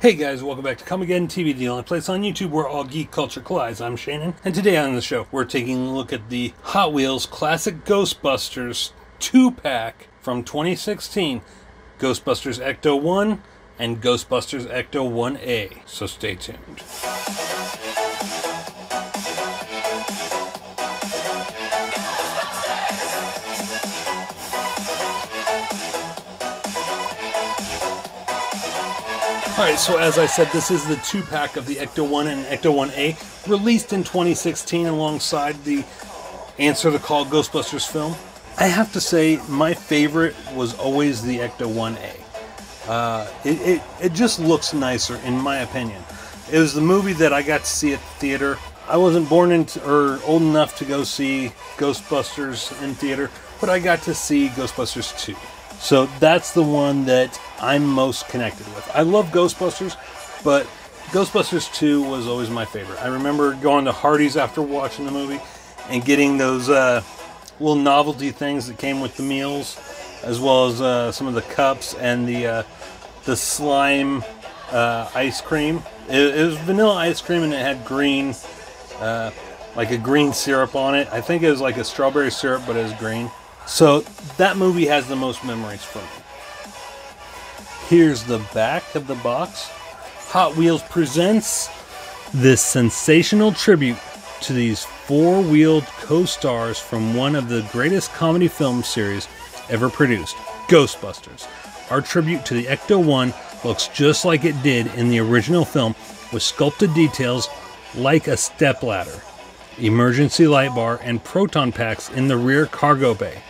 Hey guys, welcome back to Comicgeddon TV, the only place on YouTube where all geek culture collides. I'm Shannon, and today on the show, we're taking a look at the Hot Wheels Classic Ghostbusters 2 pack from 2016 Ghostbusters Ecto 1 and Ghostbusters Ecto 1A. So stay tuned. Alright, so as I said, this is the two pack of the Ecto 1 and Ecto 1A, released in 2016 alongside the Answer the Call Ghostbusters film. I have to say, my favorite was always the Ecto 1A. Uh, it, it, it just looks nicer, in my opinion. It was the movie that I got to see at the theater. I wasn't born into or old enough to go see Ghostbusters in theater, but I got to see Ghostbusters 2. So that's the one that I'm most connected with. I love Ghostbusters, but Ghostbusters 2 was always my favorite. I remember going to Hardee's after watching the movie and getting those uh, little novelty things that came with the meals, as well as uh, some of the cups and the uh, the slime uh, ice cream. It, it, was vanilla ice cream and it had green, uh, like a green syrup on it. I think it was like a strawberry syrup, but it was green. So that movie has the most memories for me. Here's the back of the box. Hot Wheels presents this sensational tribute to these four wheeled co stars from one of the greatest comedy film series ever produced Ghostbusters. Our tribute to the Ecto 1 looks just like it did in the original film with sculpted details like a stepladder, emergency light bar, and proton packs in the rear cargo bay.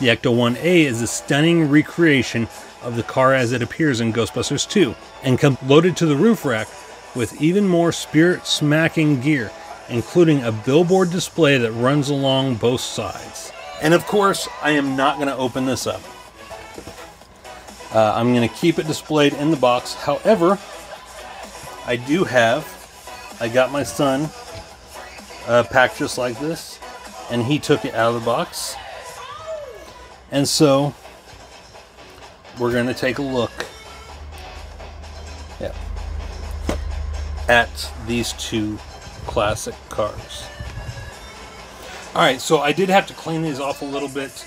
The Ecto 1A is a stunning recreation of the car as it appears in Ghostbusters 2 and comes loaded to the roof rack with even more spirit smacking gear, including a billboard display that runs along both sides. And of course, I am not going to open this up. Uh, I'm going to keep it displayed in the box. However, I do have, I got my son a pack just like this, and he took it out of the box and so we're going to take a look yeah, at these two classic cars. All right, so I did have to clean these off a little bit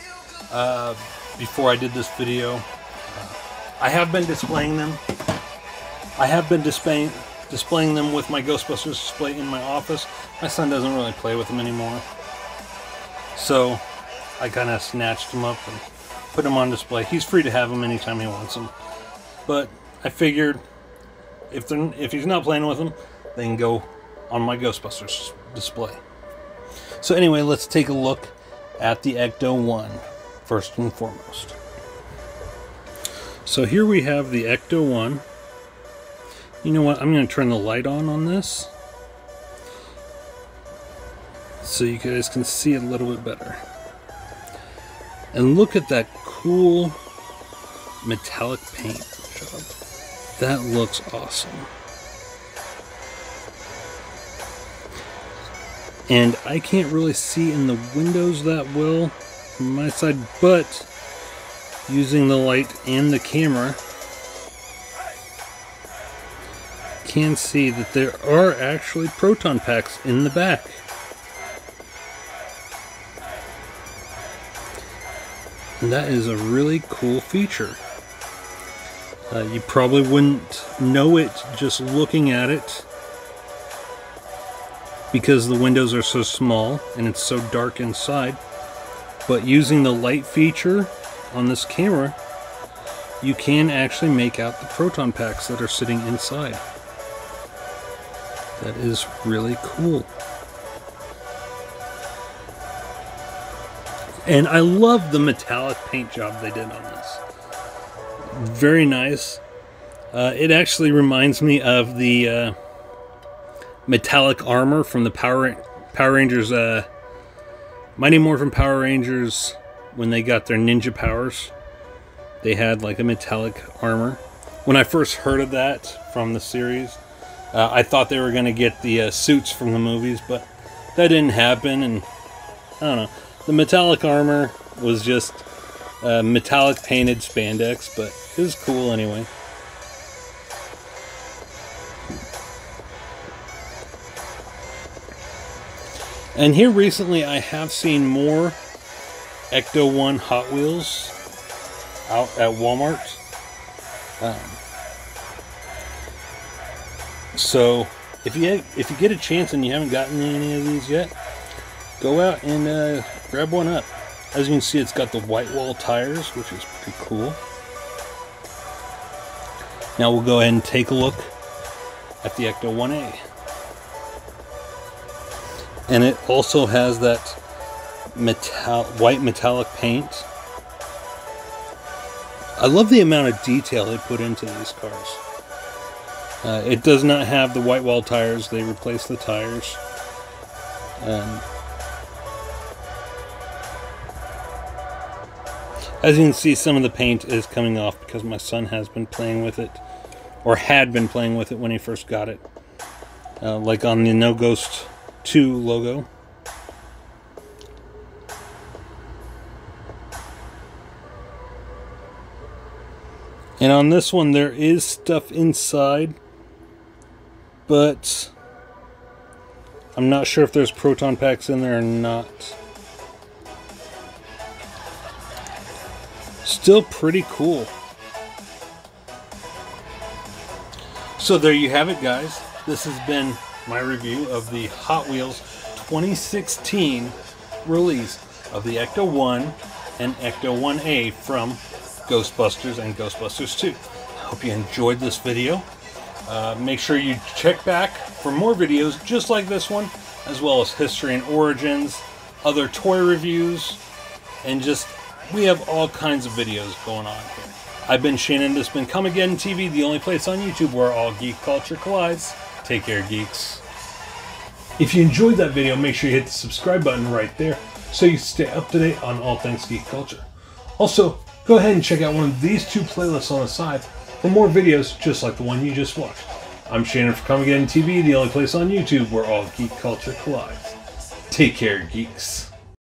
uh, before I did this video. I have been displaying them. I have been displaying displaying them with my Ghostbusters display in my office. My son doesn't really play with them anymore. So I kind of snatched him up and put him on display. He's free to have them anytime he wants them. But I figured if they're, if he's not playing with them, they can go on my Ghostbusters display. So anyway, let's take a look at the Ecto 1 first and foremost. So here we have the Ecto 1. You know what? I'm going to turn the light on on this so you guys can see it a little bit better. And look at that cool metallic paint job. That looks awesome. And I can't really see in the windows that well from my side, but using the light and the camera, can see that there are actually proton packs in the back. And that is a really cool feature. Uh, you probably wouldn't know it just looking at it because the windows are so small and it's so dark inside. But using the light feature on this camera, you can actually make out the proton packs that are sitting inside. That is really cool. And I love the metallic paint job they did on this. Very nice. Uh, it actually reminds me of the uh, metallic armor from the Power Power Rangers, uh, Mighty Morphin Power Rangers, when they got their ninja powers. They had like a metallic armor. When I first heard of that from the series, uh, I thought they were going to get the uh, suits from the movies, but that didn't happen. And I don't know. The metallic armor was just uh, metallic painted spandex, but it was cool anyway. And here recently, I have seen more Ecto 1 Hot Wheels out at Walmart. Um, so if you if you get a chance and you haven't gotten any of these yet, go out and uh, grab one up. As you can see, it's got the white wall tires, which is pretty cool. Now we'll go ahead and take a look at the Ecto 1A. And it also has that metal white metallic paint. I love the amount of detail they put into these cars. Uh, it does not have the white wall tires. They replaced the tires. Um, as you can see, some of the paint is coming off because my son has been playing with it, or had been playing with it when he first got it. Uh, like on the No Ghost 2 logo. And on this one, there is stuff inside, but I'm not sure if there's proton packs in there or not. Still pretty cool. So there you have it, guys. This has been my review of the Hot Wheels 2016 release of the Ecto 1 and Ecto 1A from Ghostbusters and Ghostbusters 2. I hope you enjoyed this video. Uh, make sure you check back for more videos just like this one, as well as history and origins, other toy reviews, and just we have all kinds of videos going on here. I've been Shannon. This has been Comicgeddon TV, the only place on YouTube where all geek culture collides. Take care, geeks. If you enjoyed that video, make sure you hit the subscribe button right there so you stay up to date on all things geek culture. Also, go ahead and check out one of these two playlists on the side for more videos just like the one you just watched. I'm Shannon for Comicgeddon TV, the only place on YouTube where all geek culture collides. Take care, geeks.